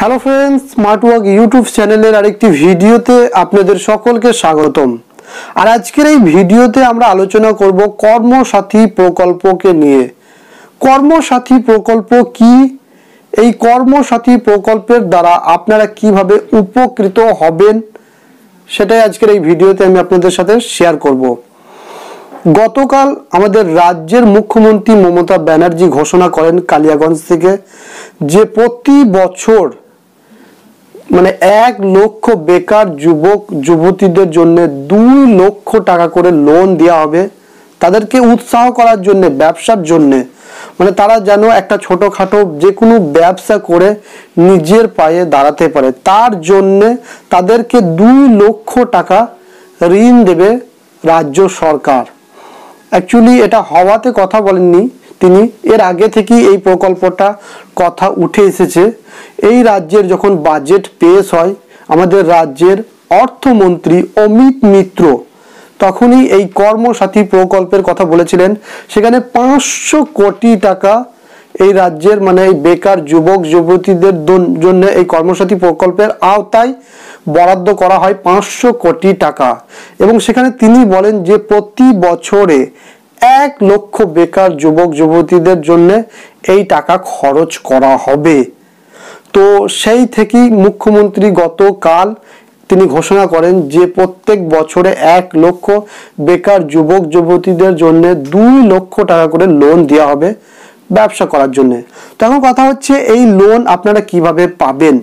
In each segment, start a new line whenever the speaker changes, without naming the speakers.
Hello friends smart work YouTube চ্যানেলের আরেকটি ভিডিওতে আপনাদের সকলকে স্বাগতম। আর আজকের এই ভিডিওতে আমরা আলোচনা করব কর্মসাথী প্রকল্পকে নিয়ে। কর্মসাথী প্রকল্প কি? এই কর্মসাথী প্রকল্পের দ্বারা আপনারা কীভাবে উপকৃত হবেন? সেটাই আজকের এই ভিডিওতে আমি আপনাদের সাথে শেয়ার করব। গতকাল আমাদের রাজ্যের মুখ্যমন্ত্রী মমতা ব্যানার্জি ঘোষণা করেন কালিয়াগঞ্জ থেকে যে প্রতি বছর মানে এক লক্ষ বেকার যুবক, যুবতীদের জন্য দুই লক্ষ টাকা করে লোন দেওয়া হবে। তাদেরকে উৎসাহ করার জন্য, ব্যবসার জন্য। মানে তারা যেন একটা ছোটোখাটো যে কোনো ব্যবসা করে নিজের পায়ে দাঁড়াতে পারে। তার জন্য তাদেরকে দুই লক্ষ টাকা ঋণ দেবে রাজ্য সরকার। অ্যাকচুয়ালি এটা হওয়াতে কথা বলেননি। তিনি এর আগে থেকেই এই প্রকল্পটা কথা উঠে এসেছে। এই রাজ্যের যখন বাজেট পেশ হয়, আমাদের রাজ্যের অর্থমন্ত্রী অমিত মিত্র তখনই এই কর্মসাথী প্রকল্পের কথা বলেছিলেন। সেখানে পাঁচশো কোটি টাকা এই রাজ্যের মানে এই বেকার যুবক, যুবতীদের জন্য এই কর্মসাথী প্রকল্পের আওতায় বরাদ্দ করা হয় পাঁচশো কোটি টাকা। এবং সেখানে তিনি বলেন যে প্রতি বছরে এক লক্ষ বেকার যুবক, যুবতীদের জন্য এই টাকা খরচ করা হবে। তো সেই থেকেই মুখ্যমন্ত্রী গতকাল তিনি ঘোষণা করেন যে প্রত্যেক বছরে এক লক্ষ বেকার যুবক, যুবতীদের জন্য দুই লক্ষ টাকা করে লোন দেওয়া হবে ব্যবসা করার জন্য। তো এখন কথা হচ্ছে, এই লোন আপনারা কীভাবে পাবেন?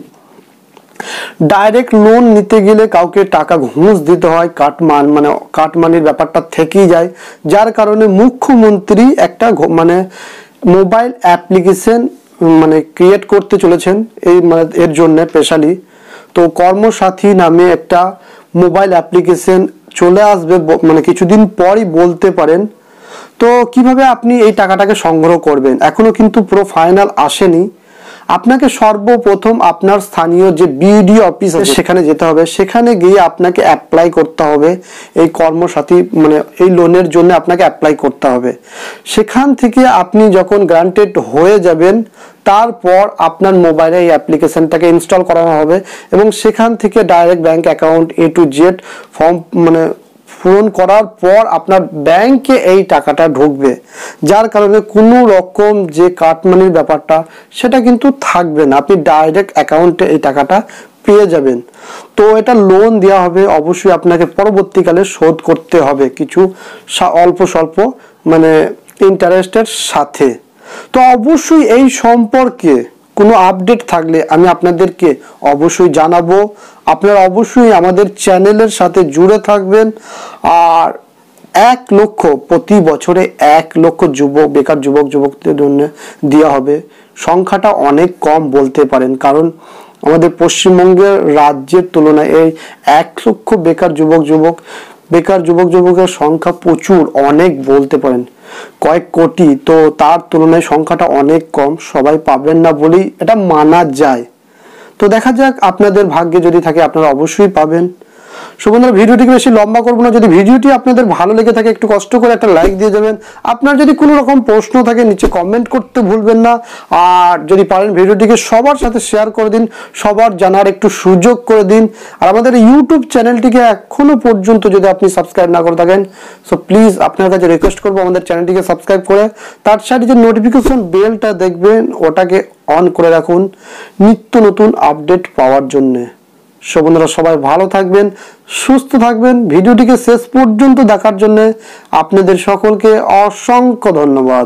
ডাইরেক্ট লোন নিতে গেলে কাউকে টাকা ঘুষ দিতে হয়, কাটমান মানে কাটমানির ব্যাপারটা থেকেই যায়। যার কারণে মুখ্যমন্ত্রী একটা মানে মোবাইল অ্যাপ্লিকেশন মানে ক্রিয়েট করতে চলেছেন এই মানে এর জন্য স্পেশালি তো কর্মসাথী নামে একটা মোবাইল অ্যাপ্লিকেশন চলে আসবে মানে কিছুদিন পরই বলতে পারেন। তো কীভাবে আপনি এই টাকাটাকে সংগ্রহ করবেন? এখনও কিন্তু পুরো ফাইনাল আসেনি। আপনাকে সর্বপ্রথম আপনার স্থানীয় যে বিডি অফিস আছে সেখানে যেতে হবে। সেখানে গিয়ে আপনাকে অ্যাপ্লাই করতে হবে। এই কর্মসাথী মানে এই লোনের জন্য আপনাকে অ্যাপ্লাই করতে হবে। সেখান থেকে আপনি যখন গ্রান্টেড হয়ে যাবেন তারপর আপনার মোবাইলে এই অ্যাপ্লিকেশনটাকে ইনস্টল করানো হবে এবং সেখান থেকে direct bank account A to Z form মানে পূরণ করার পর আপনার ব্যাংকে এই টাকাটা ঢুকবে। যার কারণে কোনো রকম যে কাটমানির ব্যাপারটা, সেটা কিন্তু থাকবে না। আপনি ডাইরেক্ট অ্যাকাউন্টে এই টাকাটা পেয়ে যাবেন। তো এটা লোন দেওয়া হবে, অবশ্যই আপনাকে পরবর্তীকালে শোধ করতে হবে কিছু অল্প স্বল্প মানে ইন্টারেস্টের সাথে। তো অবশ্যই এই সম্পর্কে কোনো আপডেট থাকলে আমি আপনাদেরকে অবশ্যই জানাব। আপনারা অবশ্যই আমাদের চ্যানেলের সাথে জুড়ে থাকবেন। আর এক লক্ষ প্রতি বছরে এক লক্ষ যুবক, বেকার যুবক, যুবকদের জন্য দেওয়া হবে। সংখ্যাটা অনেক কম বলতে পারেন, কারণ আমাদের পশ্চিমবঙ্গের রাজ্যের তুলনায় এই এক লক্ষ বেকার যুবক যুবক, বেকার যুবক, যুবকের সংখ্যা প্রচুর, অনেক বলতে পারেন। কয়েক কোটি, তো তার তুলনায় সংখ্যাটা অনেক কম, সবাই পাবেন না বলেই এটা মানা যায়। তো দেখা যাক আপনাদের ভাগ্যে যদি থাকে আপনারা অবশ্যই পাবেন। সুবন্ধুরা ভিডিওটিকে বেশি লম্বা করব না। যদি ভিডিওটি আপনাদের ভালো লেগে থাকে, একটু কষ্ট করে একটা লাইক দিয়ে যাবেন। আপনার যদি কোনো রকম প্রশ্ন থাকে, নিচে কমেন্ট করতে ভুলবেন না। আর যদি পারেন, ভিডিওটিকে সবার সাথে শেয়ার করে দিন, সবার জানার একটু সুযোগ করে দিন। আর আমাদের ইউটিউব চ্যানেলটিকে এখনও পর্যন্ত যদি আপনি সাবস্ক্রাইব না করে থাকেন সো প্লিজ আপনার কাছে রিকোয়েস্ট করব আমাদের চ্যানেলটিকে সাবস্ক্রাইব করে। তার সাথে যে নোটিফিকেশন বেলটা দেখবেন, ওটাকে অন করে রাখুন। নিত্য নতুন আপডেট পাওয়ার জন্যে। সো বন্ধুরা, সবাই ভালো থাকবেন, সুস্থ থাকবেন। ভিডিওটিকে শেষ পর্যন্ত দেখার জন্য আপনাদের সকলকে অসংখ্য ধন্যবাদ।